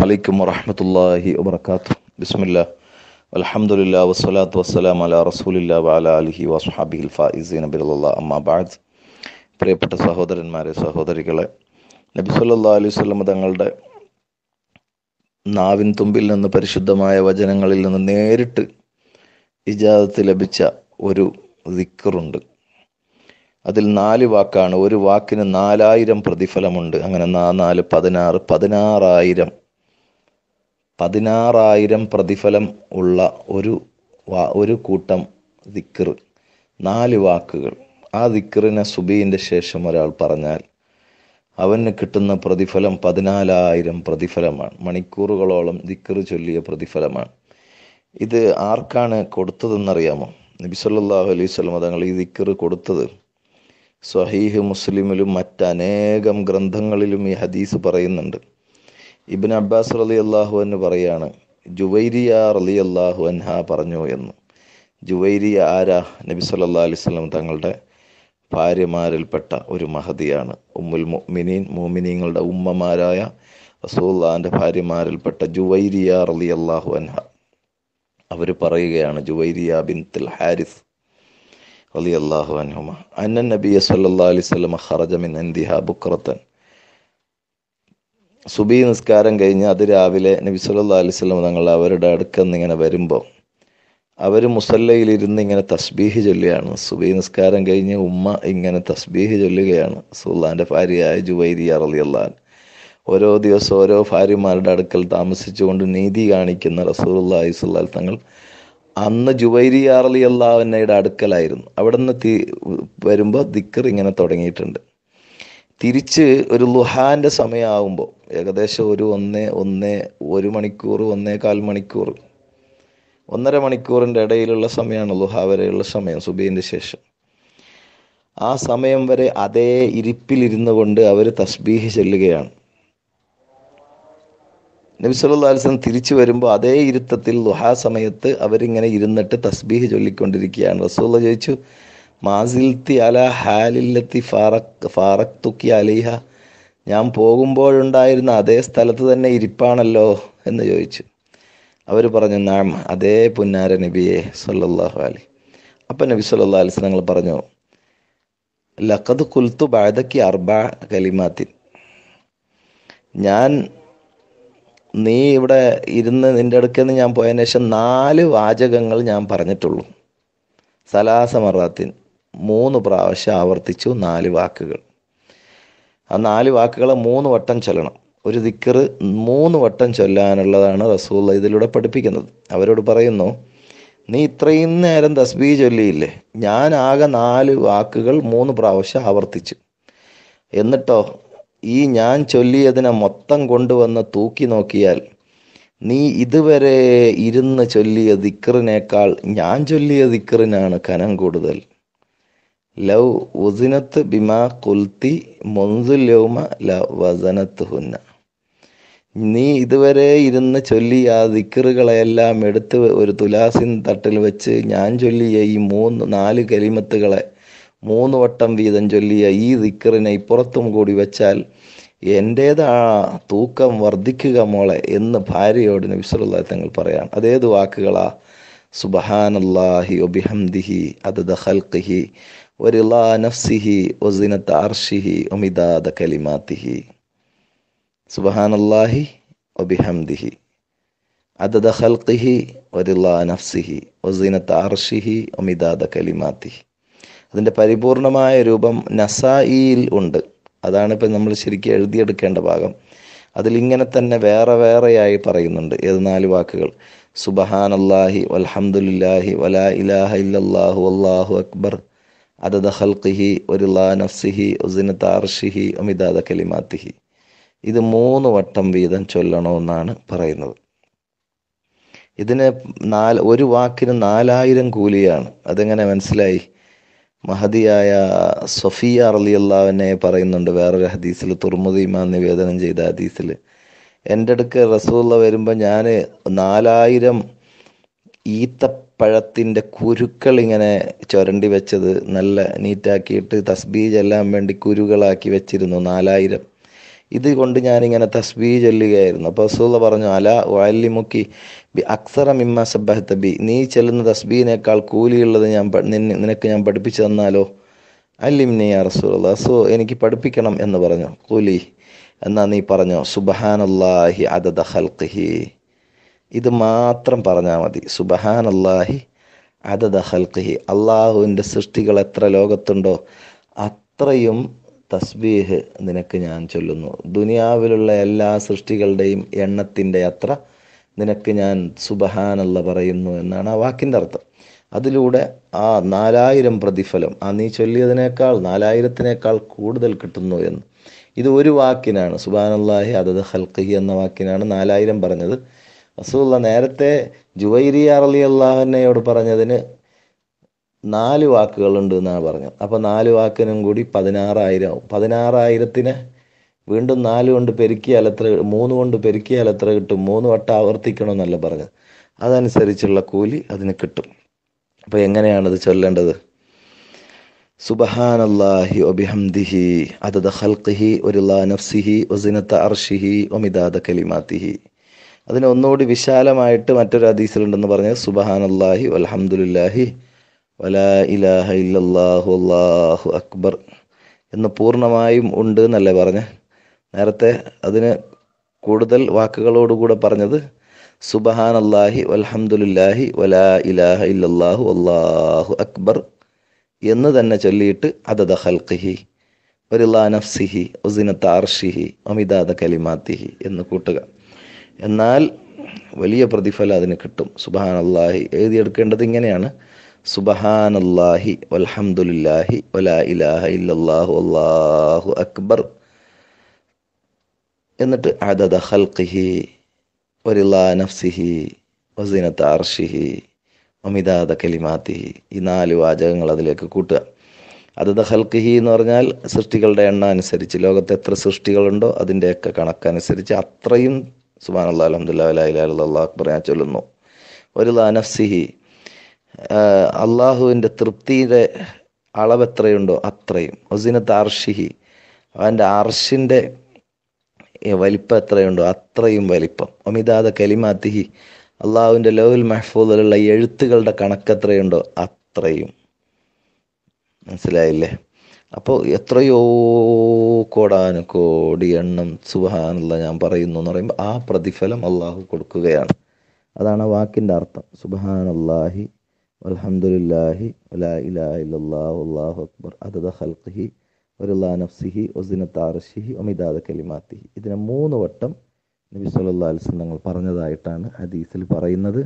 വലൈക്കും വറഹമത്തല്ലാഹി വബർക്കാത്തു ബിസ്മില്ല അലഹമുല്ല വസ്സലാത്തു വസ്സലാം അല റസൂലില്ല വാല അലിഹി വസ്ഹാബിഹിൽ ഫായിസീൻ അബിലുള്ള അമ്മാബാദ് പ്രിയപ്പെട്ട സഹോദരന്മാരെ സഹോദരികളെ നബി സല്ലാ അലൈഹി സ്വലം തങ്ങളുടെ നാവിൻ തുമ്പിൽ നിന്ന് പരിശുദ്ധമായ വചനങ്ങളിൽ നിന്ന് നേരിട്ട് ഇജാദത്ത് ലഭിച്ച ഒരു ദിക്കറുണ്ട് അതിൽ നാല് വാക്കാണ്. ഒരു വാക്കിന് നാലായിരം പ്രതിഫലമുണ്ട്. അങ്ങനെ നാല് പതിനാറ് പതിനാറായിരം പതിനാറായിരം പ്രതിഫലം ഉള്ള ഒരു ഒരു കൂട്ടം ദിക്കർ നാല് വാക്കുകൾ. ആ ദിക്കറിനെ സുബീന്റെ ശേഷം ഒരാൾ പറഞ്ഞാൽ അവന് കിട്ടുന്ന പ്രതിഫലം പതിനാലായിരം പ്രതിഫലമാണ്. മണിക്കൂറുകളോളം ദിക്കർ ചൊല്ലിയ പ്രതിഫലമാണ്. ഇത് ആർക്കാണ് കൊടുത്തതെന്നറിയാമോ? നബി സല്ലല്ലാഹു അലൈഹി വസല്ലം തങ്ങൾ ഈ ദിക്കർ കൊടുത്തത് സ്വഹീഹ് മുസ്ലിമിലും മറ്റനേകം ഗ്രന്ഥങ്ങളിലും ഈ ഹദീസ് പറയുന്നുണ്ട്. ഇബിൻ അബ്ബാസ് റലി അള്ളാഹു എന്ന് പറയാണ് ജുവൈരിയ റലി അള്ളാഹു അൻഹ പറഞ്ഞു എന്ന്. ജുവൈരിയ ആരാ? നബി സല്ലാ അലൈഹി സ്വലം തങ്ങളുടെ ഭാര്യമാരിൽപ്പെട്ട ഒരു മഹതിയാണ്. ഉമ്മുൽ മുഅ്മിനീൻ മോമിനീങ്ങളുടെ ഉമ്മമാരായ റസൂള്ളാന്റെ ഭാര്യമാരിൽപ്പെട്ട ജുവൈരിയ റലി അള്ളാഹു അൻഹ. അവർ പറയുകയാണ് ജുവൈരിയ ബിൻ ഹാരിസ് റലി അള്ളാഹു അൻഹുമ അന്നൻ നബിയ സല്ലാ അലൈഹി ഹറജമിൻ എന്തിഹ ബുക്രത്തൻ സുബി നിസ്കാരം കഴിഞ്ഞ് അത് രാവിലെ നബി സല്ലാ തങ്ങൾ അവരുടെ അടുക്കന്ന് ഇങ്ങനെ വരുമ്പോൾ അവർ മുസല്ലയിലിരുന്ന് ഇങ്ങനെ തസ്ബീഹ് ചൊല്ലുകയാണ്. സുബി നിസ്കാരം കഴിഞ്ഞ് ഉമ്മ ഇങ്ങനെ തസ്ബീഹ് ചൊല്ലുകയാണ്. സുല്ലാന്റെ ഭാര്യയായ ജുവൈരി റലിയല്ലാൻ ഓരോ ദിവസം ഓരോ ഭാര്യമാരുടെ അടുക്കൽ താമസിച്ചുകൊണ്ട് നീതി കാണിക്കുന്ന റസൂർല്ലാഹി സുല്ലാൽ തങ്ങൾ അന്ന് ജുവൈരി റലി അള്ളാഹുവിനയുടെ അടുക്കലായിരുന്നു. അവിടെ നിന്ന് തീ വരുമ്പോൾ ദിക്കർ ഇങ്ങനെ തുടങ്ങിയിട്ടുണ്ട്. തിരിച്ച് ഒരു ലുഹാന്റെ സമയമാകുമ്പോൾ ഏകദേശം ഒരു ഒന്ന് ഒന്ന് ഒരു മണിക്കൂർ ഒന്നേ കാൽ മണിക്കൂർ ഒന്നര മണിക്കൂറിന്റെ ഇടയിലുള്ള സമയമാണ് ലുഹ വരെയുള്ള സമയം സുബീന്റെ ശേഷം. ആ സമയം വരെ അതേ ഇരിപ്പിലിരുന്നു കൊണ്ട് അവർ തസ്ബീഹ് ചെല്ലുകയാണ്. നബി സല്ലല്ലാഹു അലൈഹി വസല്ലം തിരിച്ചു വരുമ്പോൾ അതേ ഇരുത്തത്തിൽ ലുഹാ സമയത്ത് അവരിങ്ങനെ ഇരുന്നിട്ട് തസ്ബീഹ് ചൊല്ലിക്കൊണ്ടിരിക്കുകയാണ്. റസൂള്ള ചോദിച്ചു മാസിൽത്തി അല ഹാലില്ലത്തി ഫാറക് ഫാറക് തുക്കി അലിഹ. ഞാൻ പോകുമ്പോഴുണ്ടായിരുന്ന അതേ സ്ഥലത്ത് തന്നെ ഇരിപ്പാണല്ലോ എന്ന് ചോദിച്ചു. അവർ പറഞ്ഞു നാം അതേ പുന്നാര നബിയെ സല്ലാഹു അലി അപ്പം നബി സല്ലാ അലിസ് തങ്ങൾ പറഞ്ഞു ലഖദ് കുൽത്തു ബാദക്കി അർബ കലിമാത്തിൻ. ഞാൻ നീ ഇവിടെ ഇരുന്ന് നിന്റെ നിന്ന് ഞാൻ പോയതിനു ശേഷം നാല് വാചകങ്ങൾ ഞാൻ പറഞ്ഞിട്ടുള്ളൂ. സലാസമറാത്തിൻ മൂന്ന് പ്രാവശ്യം ആവർത്തിച്ചു നാല് വാക്കുകൾ. ആ നാല് വാക്കുകളെ മൂന്ന് വട്ടം ചൊല്ലണം. ഒരു ദിക്കർ മൂന്ന് വട്ടം ചൊല്ലാനുള്ളതാണ് റസൂൽ ഇതിലൂടെ പഠിപ്പിക്കുന്നത്. അവരോട് പറയുന്നു നീ ഇത്രയും നേരം തസ്ബീ ചൊല്ലിയില്ലേ? ഞാൻ ആകെ നാല് വാക്കുകൾ മൂന്ന് പ്രാവശ്യം ആവർത്തിച്ചു. എന്നിട്ടോ ഈ ഞാൻ ചൊല്ലിയതിനെ മൊത്തം കൊണ്ടുവന്ന് തൂക്കി നോക്കിയാൽ നീ ഇതുവരെ ഇരുന്ന് ചൊല്ലിയ ദിക്കറിനേക്കാൾ ഞാൻ ചൊല്ലിയ ദിക്കറിനാണ് കനം കൂടുതൽ. ലവ് ഉസിനത്ത് ബിമാ കുൽത്തി ലൗമ ല വസനത്ത് ഹുന്ന നീ ഇതുവരെ ഇരുന്ന് ചൊല്ലി ആ ദിക്കറുകളെല്ലാം എടുത്ത് ഒരു തുലാസിൻ തട്ടിൽ വെച്ച് ഞാൻ ചൊല്ലിയ ഈ മൂന്ന് നാല് കലിമത്തുകളെ മൂന്ന് വട്ടം വീതം ചൊല്ലിയ ഈ ദിക്കറിനെ ഇപ്പുറത്തും കൂടി വെച്ചാൽ എന്റേതാ തൂക്കം വർദ്ധിക്കുക മോളെ എന്ന് ഭാര്യയോട് നബിസുല്ലാ തങ്ങൾ പറയാം. അതേത് വാക്കുകളാ സുബഹാനല്ലാഹി ഒബിഹംദിഹി അത് ഖൽഖിഹി നഫ്സിഹി വരില്ലാ നഫ്സിഹി അതിന്റെ പരിപൂർണമായ രൂപം നസായിയിൽ ഉണ്ട്. അതാണ് ഇപ്പം നമ്മൾ ശരിക്കും എഴുതിയെടുക്കേണ്ട ഭാഗം. അതിലിങ്ങനെ തന്നെ വേറെ വേറെയായി പറയുന്നുണ്ട് ഏത് നാല് വാക്കുകൾ. സുബഹാനല്ലാഹി വൽഹംദുലില്ലാഹി വലാ ഇലാഹ ഇല്ലാഹു അല്ലാഹു അക്ബർ. അതദ ഖൽഖിഹി വരിളാ നഫ്സിഹി ഉസിന അർഷിഹി ഒമിതാദ കലിമാത്തിഹി. ഇത് മൂന്ന് വട്ടം വീതം ചൊല്ലണമെന്നാണ് പറയുന്നത്. ഇതിന് നാല് ഒരു വാക്കിന് നാലായിരം കൂലിയാണ്. അതെങ്ങനെ മനസ്സിലായി? മഹതിയായ സൊഫിയ അറലിയല്ലാവിനെ പറയുന്നുണ്ട് വേറൊരു ഹദീസിൽ തുർമുദീമാൻ നിവേദനം ചെയ്ത ഹദീസിൽ. എന്റെ അടുക്ക് റസൂള്ള വരുമ്പോൾ ഞാൻ നാലായിരം ഈത്തപ്പഴത്തിന്റെ കുരുക്കൾ ഇങ്ങനെ ചുരണ്ടി വെച്ചത് നല്ല നീറ്റാക്കിയിട്ട് തസ്ബീ ചെല്ലാൻ വേണ്ടി കുരുകളാക്കി വെച്ചിരുന്നു നാലായിരം. ഇത് കൊണ്ട് ഞാനിങ്ങനെ തസ്ബീ ചൊല്ലുകയായിരുന്നു. അപ്പോൾ റസൂള്ള പറഞ്ഞു അല വല്ലിമുക്കി ബി അക്സറ മിമ്മ സബ്ബഹത്തബി നീ ചെല്ലുന്ന തസ്ബീനേക്കാൾ കൂലിയുള്ളത് ഞാൻ നിനക്ക് ഞാൻ പഠിപ്പിച്ചു തന്നാലോ? അല്ലിംനി യാ റസൂലുള്ള സോ എനിക്ക് പഠിപ്പിക്കണം എന്ന് പറഞ്ഞു. കൂലി എന്നാ നീ പറഞ്ഞു? സുബഹാനല്ലാഹി അദദ ഖൽഖിഹി. ഇത് മാത്രം പറഞ്ഞാൽ മതി. സുബഹാൻ അള്ളാഹി അദദ ഖൽഖിഹി. അള്ളാഹുവിന്റെ സൃഷ്ടികൾ എത്ര ലോകത്തുണ്ടോ അത്രയും തസ്ബീഹ് നിനക്ക് ഞാൻ ചൊല്ലുന്നു. ദുനിയാവിലുള്ള എല്ലാ സൃഷ്ടികളുടെയും എണ്ണത്തിന്റെ അത്ര നിനക്ക് ഞാൻ സുബഹാനല്ല പറയുന്നു എന്നാണ് ആ വാക്കിന്റെ അർത്ഥം. അതിലൂടെ ആ നാലായിരം പ്രതിഫലം ആ നീ ചൊല്ലിയതിനേക്കാൾ നാലായിരത്തിനേക്കാൾ കൂടുതൽ കിട്ടുന്നു എന്ന്. ഇത് ഒരു വാക്കിനാണ്. സുബാനല്ലാഹി അതത് ഹൽഖി എന്ന വാക്കിനാണ് നാലായിരം പറഞ്ഞത്. റസൂള്ള നേരത്തെ ജുവൈരിയ അറലി അള്ളാഹുനയോട് പറഞ്ഞതിന് നാല് വാക്കുകളുണ്ട് എന്നാണ് പറഞ്ഞത്. അപ്പോൾ നാല് വാക്കിനും കൂടി പതിനാറായിരം ആവും. പതിനാറായിരത്തിന് വീണ്ടും നാല് കൊണ്ട് പെരുക്കിയാൽ എത്ര മൂന്ന് കൊണ്ട് പെരുക്കിയാൽ എത്ര കിട്ടും? മൂന്ന് വട്ടം ആവർത്തിക്കണമെന്നല്ല പറഞ്ഞത്. അതനുസരിച്ചുള്ള കൂലി അതിന് കിട്ടും. അപ്പോൾ എങ്ങനെയാണത് ചൊല്ലേണ്ടത്? സുബഹാനല്ലാഹി ഒബിഹംദിഹി അതദ ഖൽഖിഹി ഒരില്ലാ നഫ്സിഹി ഒസിനത്ത അർഷിഹി ഒമിതാദ കലിമാത്തിഹി. അതിന് ഒന്നുകൂടി വിശാലമായിട്ട് മറ്റൊരു ഹദീസിലുണ്ടെന്ന് പറഞ്ഞത് സുബഹാനല്ലാഹി വൽഹംദുലില്ലാഹി വലാ ഇലാഹ ഇല്ലല്ലാഹു അല്ലാഹു അക്ബർ എന്ന് പൂർണമായും ഉണ്ട് എന്നല്ലേ പറഞ്ഞ്? നേരത്തെ അതിന് കൂടുതൽ വാക്കുകളോടുകൂടെ പറഞ്ഞത് സുബഹാനല്ലാഹി വൽഹംദുലില്ലാഹി വലാ ഇലാഹ ഇല്ലല്ലാഹു അല്ലാഹു അക്ബർ എന്ന് തന്നെ ചൊല്ലിയിട്ട് അതദ ഹൽഖിഹി വരില്ലാ നഫ്സിഹി ഒസിനത്ത അർഷിഹി അമിതാദ കലിമാത്തിഹി എന്ന് കൂട്ടുക. എന്നാൽ വലിയ പ്രതിഫലം അതിന് കിട്ടും. സുബഹാനല്ലാഹി. എഴുതിയെടുക്കേണ്ടത് ഇങ്ങനെയാണ്. സുബഹാനല്ലാഹി വൽഹംദുലില്ലാഹി വലാ ഇലാഹ ഇല്ലല്ലാഹു അല്ലാഹു അക്ബർ. എന്നിട്ട് അദദ ഹൽഖിഹി വരില്ലാ നഫ്സിഹി വസീനത്ത് അർഷിഹി ഒമിതാദ കലിമാത്തിഹി. ഈ നാല് വാചകങ്ങൾ അതിലേക്ക് കൂട്ടുക. അതത് ഹൽക്കിഹി എന്ന് പറഞ്ഞാൽ സൃഷ്ടികളുടെ എണ്ണം അനുസരിച്ച് ലോകത്ത് എത്ര സൃഷ്ടികളുണ്ടോ അതിന്റെയൊക്കെ കണക്കനുസരിച്ച് അത്രയും സുബാൻ അല്ലാ അലഹമുല്ലാ അല്ലാ അക്ബർ ഞാൻ ചൊല്ലുന്നു. ഒരു നഫ്സിഹി അള്ളാഹുവിന്റെ തൃപ്തിയുടെ അളവ് എത്രയുണ്ടോ അത്രയും. ഒസിനത്ത് അർഷിഹി അവന്റെ അർഷിന്റെ വലിപ്പം എത്രയുണ്ടോ അത്രയും വലിപ്പം. ഒമിതാദ കലിമാത്തിഹി അള്ളാഹുവിന്റെ ലോഹുൽ മെഹ്ഫൂദിലുള്ള എഴുത്തുകളുടെ കണക്ക് എത്രയുണ്ടോ അത്രയും. മനസ്സിലായില്ലേ? അപ്പോൾ എത്രയോ കോടാനുകോടി എണ്ണം സുബഹാനുള്ള ഞാൻ പറയുന്നു എന്ന് പറയുമ്പോൾ ആ പ്രതിഫലം അള്ളാഹു കൊടുക്കുകയാണ്. അതാണ് വാക്കിന്റെ അർത്ഥം. സുബഹാനല്ലാഹി അലഹമുല്ലാഹി വലാ അക്ബർ. അതദ ഖൽഖിഹി ഒരുല്ലാ നഫ്സിഹി ഒസിന താർഷിഹി ഒമിതാദ കലിമാത്തിഹി. ഇതിനെ മൂന്ന് വട്ടം നബി സല്ലാ അലൈഹി വസല്ലം തങ്ങൾ പറഞ്ഞതായിട്ടാണ് ഹദീസിൽ പറയുന്നത്.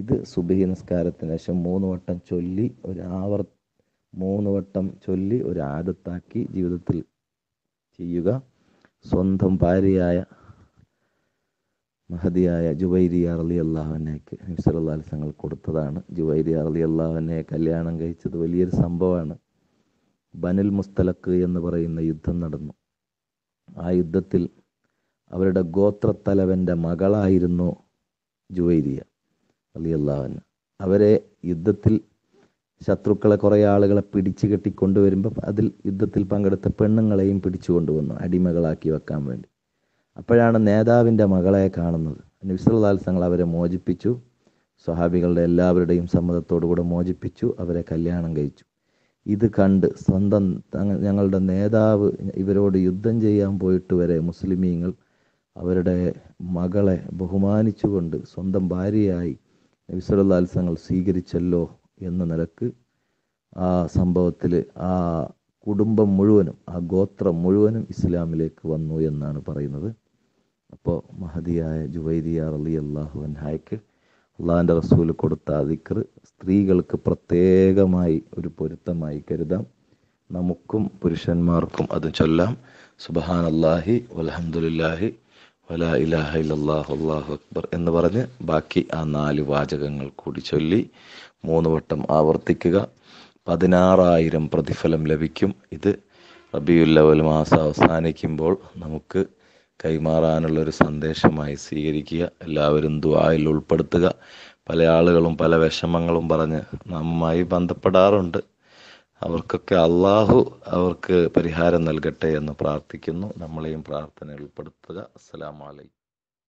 ഇത് സുബഹി നിസ്കാരത്തിന് ശേഷം മൂന്ന് വട്ടം ചൊല്ലി ഒരു ആവർ മൂന്ന് വട്ടം ചൊല്ലി ഒരു ആദത്താക്കി ജീവിതത്തിൽ ചെയ്യുക. സ്വന്തം ഭാര്യയായ മഹതിയായ ജുവൈരിയ അറലി അള്ളാഹുവിനേക്ക് വസല്ലം കൊടുത്തതാണ്. ജുവൈരിയ അറലി അള്ളാഹുവിനെ കല്യാണം കഴിച്ചത് വലിയൊരു സംഭവമാണ്. ബനുൽ മുസ്തലക്ക് എന്ന് പറയുന്ന യുദ്ധം നടന്നു. ആ യുദ്ധത്തിൽ അവരുടെ ഗോത്രത്തലവന്റെ മകളായിരുന്നു ജുവൈരിയ അലി അള്ളാഹുവിന് അവരെ യുദ്ധത്തിൽ ശത്രുക്കളെ കുറേ ആളുകളെ പിടിച്ചു കെട്ടി കൊണ്ടുവരുമ്പോൾ അതിൽ യുദ്ധത്തിൽ പങ്കെടുത്ത പെണ്ണുങ്ങളെയും പിടിച്ചു കൊണ്ടുവന്നു അടിമകളാക്കി വെക്കാൻ വേണ്ടി. അപ്പോഴാണ് നേതാവിന്റെ മകളെ കാണുന്നത്. നബിസുല്ലാത്സങ്ങൾ അവരെ മോചിപ്പിച്ചു. സ്വഹാബികളുടെ എല്ലാവരുടെയും സമ്മതത്തോടു കൂടെ മോചിപ്പിച്ചു അവരെ കല്യാണം കഴിച്ചു. ഇത് കണ്ട് സ്വന്തം ഞങ്ങളുടെ നേതാവ് ഇവരോട് യുദ്ധം ചെയ്യാൻ പോയിട്ട് വരെ മുസ്ലിമീങ്ങൾ അവരുടെ മകളെ ബഹുമാനിച്ചുകൊണ്ട് സ്വന്തം ഭാര്യയായി നബിസുല്ലാത്സങ്ങൾ സ്വീകരിച്ചല്ലോ എന്ന നിലയ്ക്ക് ആ സംഭവത്തിൽ ആ കുടുംബം മുഴുവനും ആ ഗോത്രം മുഴുവനും ഇസ്ലാമിലേക്ക് വന്നു എന്നാണ് പറയുന്നത്. അപ്പോൾ മഹതിയായ ജുവൈദിയ അലി അള്ളാഹു അൻഹായ്ക്ക് അള്ളാഹിന്റെ റസൂൽ കൊടുത്ത അതിക്കർ സ്ത്രീകൾക്ക് പ്രത്യേകമായി ഒരു പൊരുത്തമായി കരുതാം. നമുക്കും പുരുഷന്മാർക്കും അത് ചൊല്ലാം. സുബഹാൻ അള്ളാഹി വലഹമുല്ലാഹി വല ഇലാഹ ഇല്ലാഹു അള്ളാഹു അക്ബർ എന്ന് പറഞ്ഞ് ബാക്കി ആ നാല് വാചകങ്ങൾ കൂടി ചൊല്ലി മൂന്ന് വട്ടം ആവർത്തിക്കുക. പതിനാറായിരം പ്രതിഫലം ലഭിക്കും. ഇത് റബിയുല്ലവൽ മാസം അവസാനിക്കുമ്പോൾ നമുക്ക് കൈമാറാനുള്ള ഒരു സന്ദേശമായി സ്വീകരിക്കുക. എല്ലാവരും ദുആയിൽ ഉൾപ്പെടുത്തുക. പല ആളുകളും പല വിഷമങ്ങളും പറഞ്ഞ് നമ്മുമായി ബന്ധപ്പെടാറുണ്ട്. അവർക്കൊക്കെ അള്ളാഹു അവർക്ക് പരിഹാരം നൽകട്ടെ എന്ന് പ്രാർത്ഥിക്കുന്നു. നമ്മളെയും പ്രാർത്ഥന ഉൾപ്പെടുത്തുക. അസ്സലാമലൈക്കും